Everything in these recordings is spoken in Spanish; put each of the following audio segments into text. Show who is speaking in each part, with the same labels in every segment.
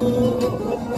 Speaker 1: Oh.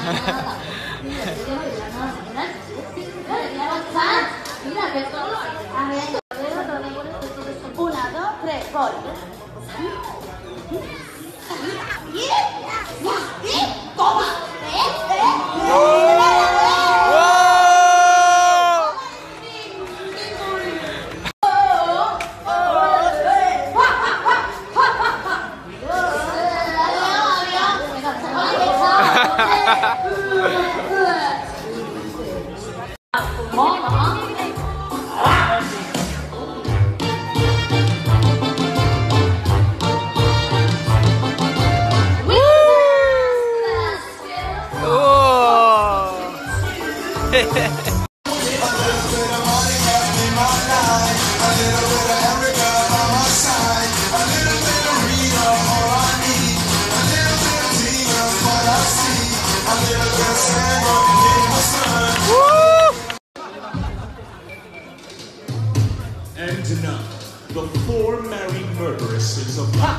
Speaker 1: Mira, una, dos, tres, voy.
Speaker 2: 哈哈。毛啊！哇！哦！嘿嘿
Speaker 3: 嘿。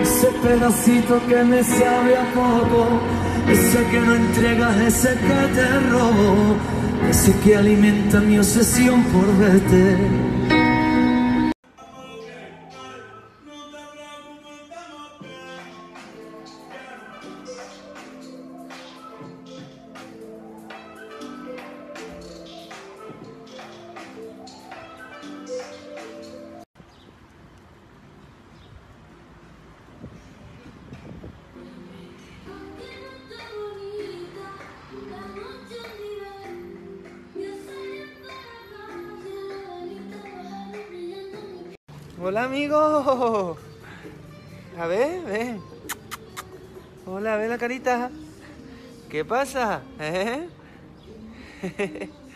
Speaker 3: Ese pedacito que me sabe a poco, ese que no entregas, ese que te robo, ese que alimenta mi obsesión por verte.
Speaker 4: Hola, amigo. A ver, ven. Hola, ve la carita. ¿Qué pasa? ¿Eh?